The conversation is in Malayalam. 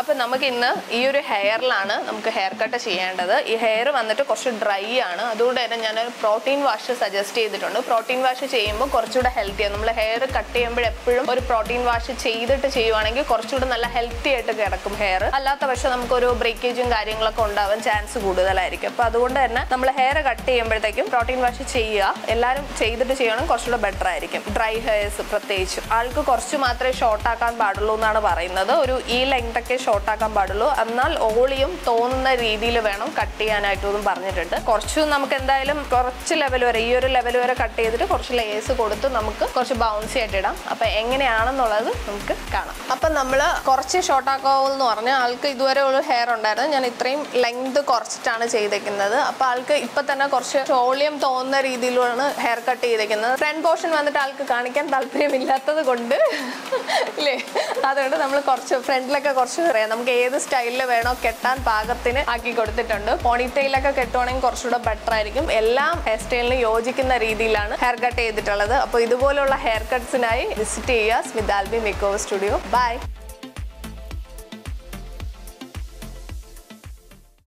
അപ്പൊ നമുക്ക് ഇന്ന് ഈ ഒരു ഹെയറിലാണ് നമുക്ക് ഹെയർ കട്ട് ചെയ്യേണ്ടത്. ഈ ഹെയർ വന്നിട്ട് കുറച്ച് ഡ്രൈ ആണ്. അതുകൊണ്ട് തന്നെ ഞാൻ പ്രോട്ടീൻ വാഷ് സജസ്റ്റ് ചെയ്തിട്ടുണ്ട്. പ്രോട്ടീൻ വാഷ് ചെയ്യുമ്പോൾ കുറച്ചുകൂടെ ഹെൽത്തി ആണ്. നമ്മൾ ഹെയർ കട്ട് ചെയ്യുമ്പോൾ എപ്പോഴും ഒരു പ്രോട്ടീൻ വാഷ് ചെയ്തിട്ട് ചെയ്യുവാണെങ്കിൽ കുറച്ചുകൂടെ നല്ല ഹെൽത്തി ആയിട്ട് കിടക്കും ഹെയർ അല്ലാത്ത പക്ഷെ നമുക്കൊരു ബ്രേക്കേജും കാര്യങ്ങളൊക്കെ ഉണ്ടാവാൻ ചാൻസ് കൂടുതലായിരിക്കും. അപ്പൊ അതുകൊണ്ട് തന്നെ നമ്മൾ ഹെയർ കട്ട് ചെയ്യുമ്പോഴത്തേക്കും പ്രോട്ടീൻ വാഷ് ചെയ്യുക. എല്ലാവരും ചെയ്തിട്ട് ചെയ്യണം. കുറച്ചുകൂടെ ബെറ്റർ ആയിരിക്കും. ഡ്രൈ ഹെയർസ് പ്രത്യേകിച്ച്. ആൾക്ക് കുറച്ച് മാത്രമേ ഷോർട്ട് ആക്കാൻ പാടുള്ളൂ എന്നാണ് പറയുന്നത്. ഒരു ഈ ലെങ്ത് ഒക്കെ ഷോർട്ട് ആക്കാൻ പാടുള്ളൂ. എന്നാൽ ഓളിയും തോന്നുന്ന രീതിയിൽ വേണം കട്ട് ചെയ്യാനായിട്ടൊന്നും പറഞ്ഞിട്ടുണ്ട്. കുറച്ച് നമുക്ക് എന്തായാലും കുറച്ച് ലെവൽ വരെ ഈ ഒരു ലെവൽ വരെ കട്ട് ചെയ്തിട്ട് കുറച്ച് ലേസ് കൊടുത്ത് നമുക്ക് കുറച്ച് ബൗൺസി ആയിട്ട് ഇടാം. അപ്പൊ എങ്ങനെയാണെന്നുള്ളത് നമുക്ക് കാണാം. അപ്പൊ നമ്മൾ കുറച്ച് ഷോർട്ടാക്കാവൂ എന്ന് പറഞ്ഞാൽ ആൾക്ക് ഇതുവരെ ഒരു ഹെയർ ഉണ്ടായിരുന്നു. ഞാൻ ഇത്രയും ലെങ്ത് കുറച്ചിട്ടാണ് ചെയ്തേക്കുന്നത്. അപ്പൊ ആൾക്ക് ഇപ്പൊ തന്നെ കുറച്ച് ഓളിയം തോന്നുന്ന രീതിയിലാണ് ഹെയർ കട്ട് ചെയ്തേക്കുന്നത്. ഫ്രണ്ട് പോർഷൻ വന്നിട്ട് ആൾക്ക് കാണിക്കാൻ താല്പര്യമില്ലാത്തത് കൊണ്ട് അല്ലേ അതുകൊണ്ട് നമ്മൾ കുറച്ച് ഫ്രണ്ടിലൊക്കെ കുറച്ച് പറയാം. നമുക്ക് ഏത് സ്റ്റൈലിൽ വേണോ കെട്ടാൻ പാകത്തിന് ആക്കി കൊടുത്തിട്ടുണ്ട്. പോണിറ്റെയിലൊക്കെ കെട്ടുവാണെങ്കിൽ കുറച്ചുകൂടെ ബെറ്റർ ആയിരിക്കും. എല്ലാം ഹെയർ സ്റ്റൈലിന് യോജിക്കുന്ന രീതിയിലാണ് ഹെയർ കട്ട് ചെയ്തിട്ടുള്ളത്. അപ്പോൾ ഇതുപോലുള്ള ഹെയർ കട്ട്സിനായി വിസിറ്റ് ചെയ്യുക. സ്മിതാൽബി മേക്ക് ഓവർ സ്റ്റുഡിയോ. ബൈ